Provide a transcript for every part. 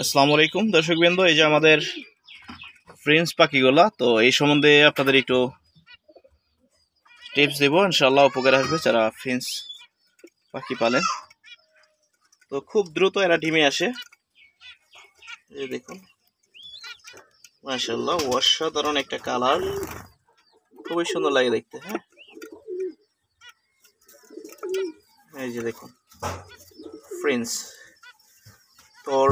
আসসালামু আলাইকুম, দর্শকবৃন্দ, এই যে আমাদের ফ্রেন্স পাখিগুলা, তো এই সম্বন্ধে আপনাদের একটু টিপস দেবো ইনশাল্লাহ উপকার আসবে যারা ফ্রেন্স পাখি পালেন। তো খুব দ্রুত এরা ডিমে আসে। এই দেখুন। মাশাল্লাহ অসাধারণ একটা কালার। খুবই সুন্দর লাগে দেখতে হ্যাঁ? এই যে দেখুন ফ্রেন্স তোর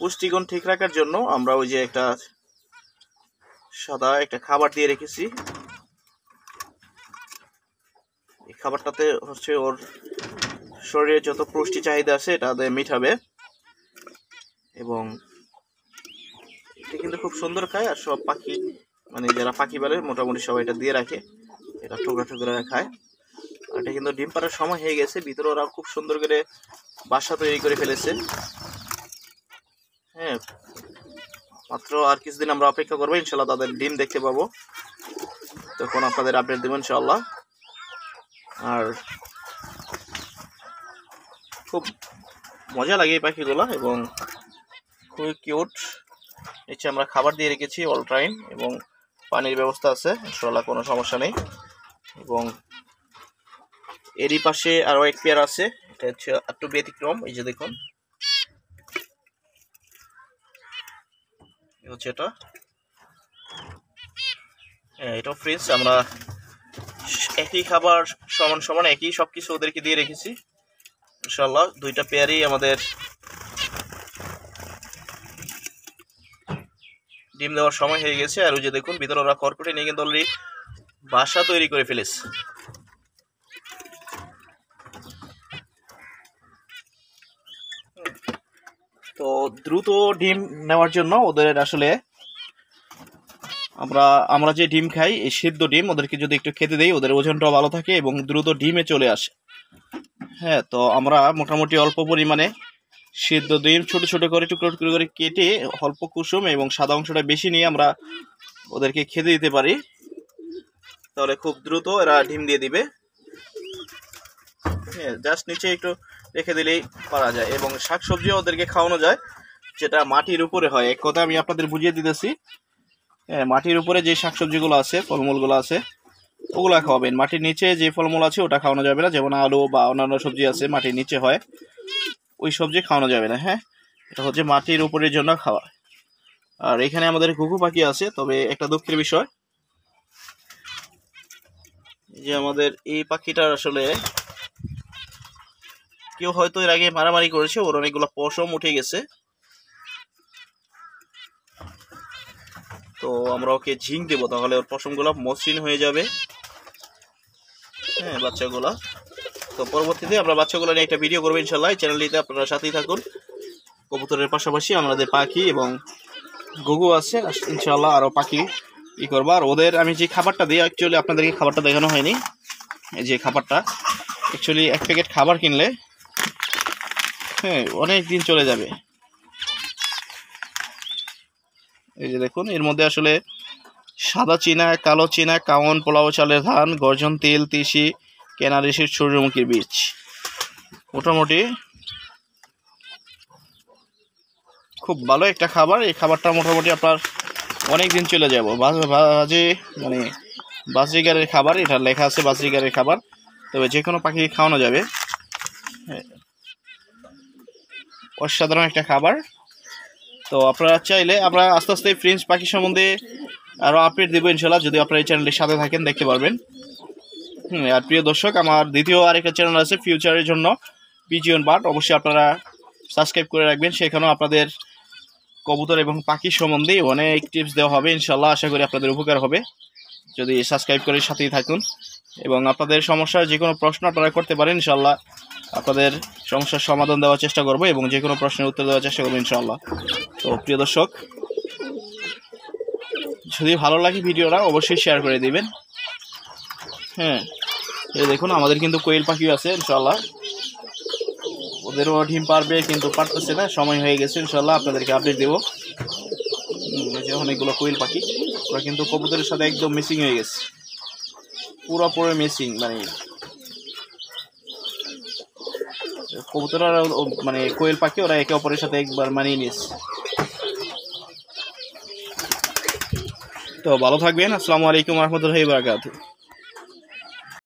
পুষ্টিগুণ ঠিক রাখার জন্য আমরা ওই যে একটা সাদা একটা খাবার দিয়ে রেখেছি। এই খাবারটাতে হচ্ছে ওর শরীরে যত পুষ্টি চাহিদা আছে এটা দিয়ে মিটাবে। এবং এটা কিন্তু খুব সুন্দর খায় আর সব পাখি মানে যারা পাখি পালে মোটামুটি সবাই এটা দিয়ে রাখে। এটা ঠোকরা ঠোকরা খায়। এটা কিন্তু ডিম পাড়ার সময় হয়ে গেছে। ভিতরে ওরা খুব সুন্দর করে বাসা তৈরি করে ফেলেছে। হ্যাঁ মাত্র আর কিছুদিন আমরা অপেক্ষা করব। ইনশাল্লাহ তাদের ডিম দেখতে পাবো। তখন আপনাদের আপডেট দেবো ইনশাল্লাহ আর খুব মজা লাগে এই পাখিগুলো এবং খুবই কিউট নিচে আমরা খাবার দিয়ে রেখেছি অল টাইম এবং পানির ব্যবস্থা আছে। ইনশাল্লাহ কোনো সমস্যা নেই। এবং এরই পাশে আরও এক পেয়ার আছে। এটা হচ্ছে একটু ব্যতিক্রম, এই যে দেখুন। হচ্ছে এটা। হ্যাঁ এটাও ফ্রিজ আমরা একই খাবার সমান সমান একই সব কিছু ওদেরকে দিয়ে রেখেছি। ইনশাল্লাহ দুইটা পেয়ারই আমাদের ডিম দেওয়ার সময় হয়ে গেছে। আর ওই যে দেখুন, ভিতরে ওরা খড়কুটে নিয়ে কিন্তু অলরেডি বাসা তৈরি করে ফেলেছে। তো দ্রুত ডিম নেওয়ার জন্য ওদের আসলে আমরা আমরা যে ডিম খাই, এই সিদ্ধ ডিম, ওদেরকে যদি একটু খেতে দেই, ওদের ওজনটাও ভালো থাকে এবং দ্রুত ডিমে চলে আসে। হ্যাঁ তো আমরা মোটামুটি অল্প পরিমাণে সিদ্ধ ডিম ছোট ছোট করে, টুকরো টুকরো করে কেটে অল্প কুসুম এবং সাদা অংশটা বেশি নিয়ে আমরা ওদেরকে খেতে দিতে পারি। তাহলে খুব দ্রুত এরা ডিম দিয়ে দিবে। হ্যাঁ জাস্ট নিচে একটু রেখে দিলেই পারা যায় এবং শাকসবজিও ওদেরকে খাওয়ানো যায়, যেটা মাটির উপরে হয়। এক কথা আমি আপনাদের বুঝিয়ে দিতেছি হ্যাঁ মাটির উপরে যে শাকসবজিগুলো আছে, ফলমূলগুলো আছে, ওগুলো খাওয়াবেন। মাটির নিচে যে ফলমূল আছে, ওটা খাওয়ানো যাবে না। যেমন আলু বা অন্যান্য সবজি আছে, মাটির নিচে হয়, ওই সবজি খাওয়ানো যাবে না হ্যাঁ? এটা হচ্ছে মাটির উপরের জন্য খাওয়া। আর এখানে আমাদের ঘুঘু পাখি আছে, তবে একটা দুঃখের বিষয় যে আমাদের এই পাখিটার আসলে কেউ হয়তো এর আগে মারামারি করেছে, ওর অনেকগুলো পশম উঠে গেছে। তো আমরা ওকে ঝিং দেবো, তাহলে ওর পশমগুলো মসৃণ হয়ে যাবে। হ্যাঁ বাচ্চাগুলা। তো পরবর্তীতে আমরা বাচ্চাগুলো নিয়ে একটা ভিডিও করব ইনশাল্লাহ চ্যানেলটিতে আপনারা সাথেই থাকুন। কবুতরের পাশাপাশি আমাদের পাখি এবং গুগু আছে। ইনশাল্লাহ আরও পাখি ই করব। আর ওদের আমি যে খাবারটা দিই অ্যাকচুয়ালি আপনাদেরকে খাবারটা দেখানো হয়নি। এই যে খাবারটা অ্যাকচুয়ালি এক প্যাকেট খাবার কিনলে হ্যাঁ অনেক দিন চলে যাবে। এই যে দেখুন, এর মধ্যে আসলে সাদা চীনা, কালো চীনা কাউন পোলাও চালের ধান, গর্জন তেল, তিসি কেনারিসির সূর্যমুখীর বীজ। মোটামুটি খুব ভালো একটা খাবার। এই খাবারটা মোটামুটি আপনার অনেক দিন চলে যাব। বাজে মানে বাজরিগারের খাবার, এটা লেখা আছে বাজরিগারের খাবার। তবে যে কোনো পাখি খাওয়ানো যাবে। অসাধারণ একটা খাবার। তো আপনারা চাইলে আমরা আস্তে আস্তে ফ্রেঞ্চ পাখি সম্বন্ধে আরও আপডেট দেবো ইনশাল্লাহ যদি আপনারা এই চ্যানেলের সাথে থাকেন, দেখতে পারবেন। হুম, আর প্রিয় দর্শক, আমার দ্বিতীয় আরেকটা চ্যানেল আছে ফিউচারের জন্য। পিজিয়ন বাট অবশ্যই আপনারা সাবস্ক্রাইব করে রাখবেন। সেখানেও আপনাদের কবুতর এবং পাখি সম্বন্ধে অনেক টিপস দেওয়া হবে ইনশাল্লাহ আশা করি আপনাদের উপকার হবে। যদি সাবস্ক্রাইব করে সাথেই থাকুন। এবং আপনাদের সমস্যার যে কোনো প্রশ্ন আপনারা করতে পারেন ইনশাল্লাহ আপনাদের সমস্যার সমাধান দেওয়ার চেষ্টা করব এবং যে কোনো প্রশ্নের উত্তর দেওয়ার চেষ্টা করব ইনশাল্লাহ তো প্রিয় দর্শক, যদি ভালো লাগে ভিডিওটা, অবশ্যই শেয়ার করে দিবেন। হ্যাঁ এই দেখুন, আমাদের কিন্তু কোয়েল পাখিও আছে ইনশাল্লাহ ওদেরও ডিম পারবে, কিন্তু পারতেছে না, সময় হয়ে গেছে ইনশাল্লাহ আপনাদেরকে আপডেট দেবো। যে অনেকগুলো কোয়েল পাখি, ওরা কিন্তু কবুতরের সাথে একদম মিসিং হয়ে গেছে। পুরোপুরি মিসিং মানে কবুতর মানে কোয়েল পাখি ওরা একে অপরের সাথে একবার মানিয়ে নিয়েছে। তো ভালো থাকবেন, আসসালামু আলাইকুম রহমতুল্লাহি বারাকাতুহ।